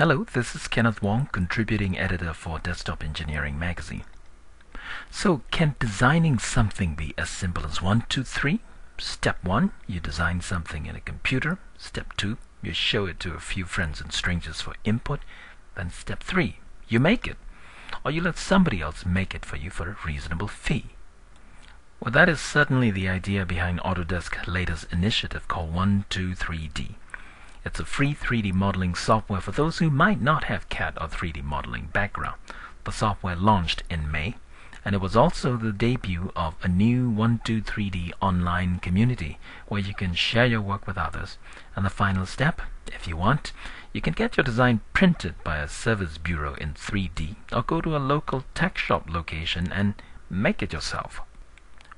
Hello, this is Kenneth Wong, contributing editor for Desktop Engineering magazine. So, can designing something be as simple as 1, 2, 3? Step 1, you design something in a computer. Step 2, you show it to a few friends and strangers for input. Then step 3, you make it. Or you let somebody else make it for you for a reasonable fee. Well, that is certainly the idea behind Autodesk's latest initiative called 123D. It's a free 3D modeling software for those who might not have CAD or 3D modeling background. The software launched in May, and it was also the debut of a new 123D online community where you can share your work with others. And the final step, if you want, you can get your design printed by a service bureau in 3D or go to a local TechShop location and make it yourself.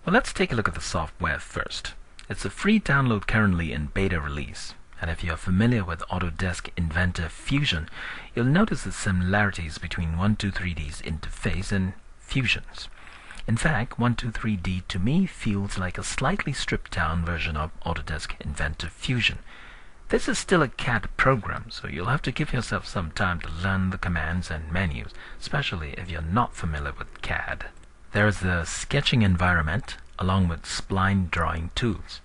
Well, let's take a look at the software first. It's a free download currently in beta release. And if you are familiar with Autodesk Inventor Fusion, you'll notice the similarities between 123D's interface and Fusion's. In fact, 123D to me feels like a slightly stripped down version of Autodesk Inventor Fusion. This is still a CAD program, so you'll have to give yourself some time to learn the commands and menus, especially if you're not familiar with CAD. There is the sketching environment, along with spline drawing tools.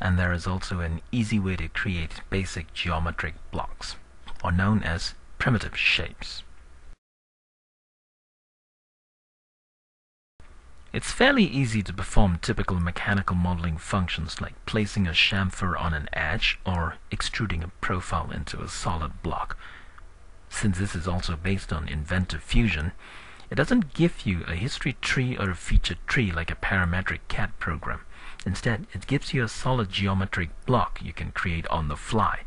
And there is also an easy way to create basic geometric blocks, or known as primitive shapes. It's fairly easy to perform typical mechanical modeling functions like placing a chamfer on an edge or extruding a profile into a solid block. Since this is also based on Inventor Fusion, it doesn't give you a history tree or a feature tree like a parametric CAD program. Instead, it gives you a solid geometric block you can create on the fly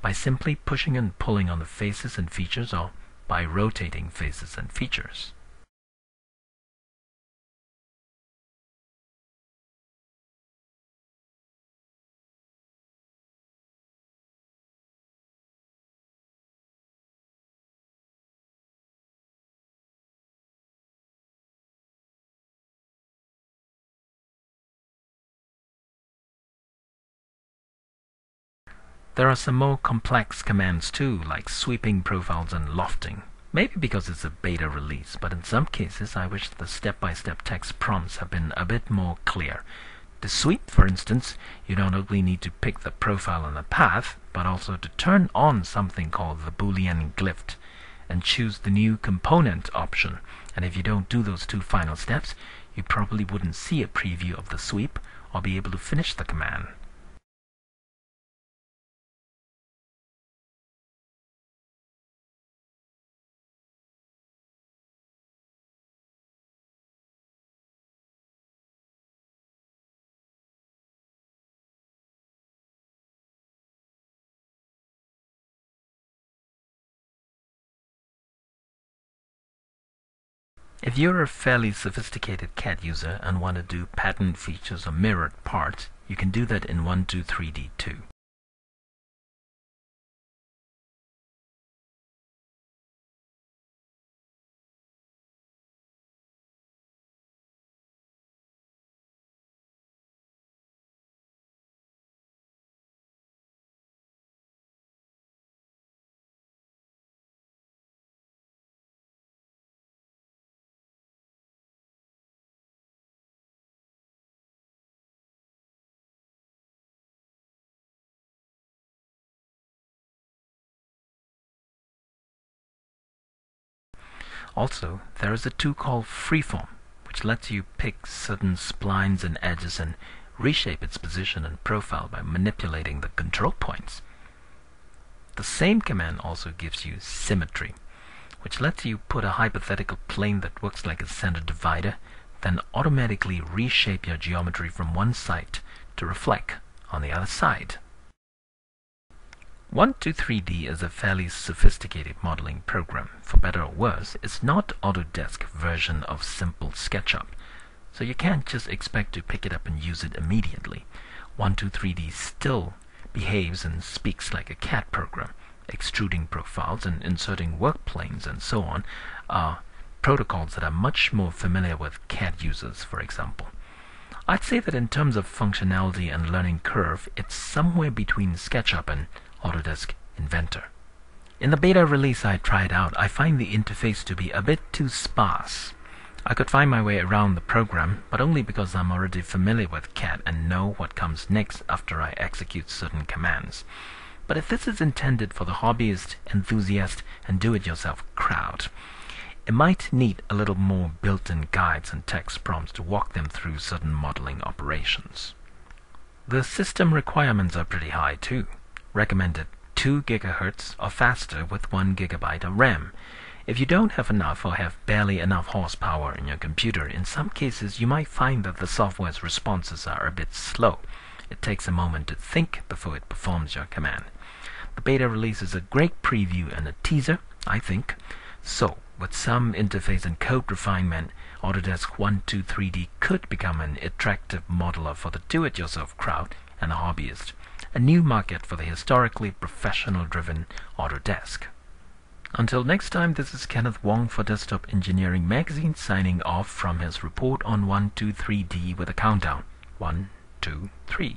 by simply pushing and pulling on the faces and features or by rotating faces and features. There are some more complex commands too, like sweeping profiles and lofting. Maybe because it's a beta release, but in some cases I wish the step-by-step text prompts have been a bit more clear. To sweep, for instance, you don't only need to pick the profile and the path, but also to turn on something called the boolean glyph and choose the new component option. And if you don't do those two final steps, you probably wouldn't see a preview of the sweep or be able to finish the command. If you're a fairly sophisticated CAD user and want to do pattern features or mirrored parts, you can do that in 123D too. Also, there is a tool called Freeform, which lets you pick certain splines and edges and reshape its position and profile by manipulating the control points. The same command also gives you Symmetry, which lets you put a hypothetical plane that works like a center divider, then automatically reshape your geometry from one side to reflect on the other side. 123D is a fairly sophisticated modeling program. For better or worse, it's not Autodesk version of simple SketchUp. So you can't just expect to pick it up and use it immediately. 123D still behaves and speaks like a CAD program. Extruding profiles and inserting work planes and so on are protocols that are much more familiar with CAD users, for example. I'd say that in terms of functionality and learning curve, it's somewhere between SketchUp and Autodesk Inventor. In the beta release I tried out, I find the interface to be a bit too sparse. I could find my way around the program, but only because I'm already familiar with CAD and know what comes next after I execute certain commands. But if this is intended for the hobbyist, enthusiast, and do-it-yourself crowd, it might need a little more built-in guides and text prompts to walk them through certain modeling operations. The system requirements are pretty high too. Recommended 2 GHz or faster with 1 GB of RAM. If you don't have enough or have barely enough horsepower in your computer, in some cases you might find that the software's responses are a bit slow. It takes a moment to think before it performs your command. The beta release is a great preview and a teaser, I think. So, with some interface and code refinement, Autodesk 123D could become an attractive modeler for the do-it-yourself crowd and the hobbyist, a new market for the historically professional-driven Autodesk. Until next time, this is Kenneth Wong for Desktop Engineering Magazine signing off from his report on 123D with a countdown. 1, 2, 3.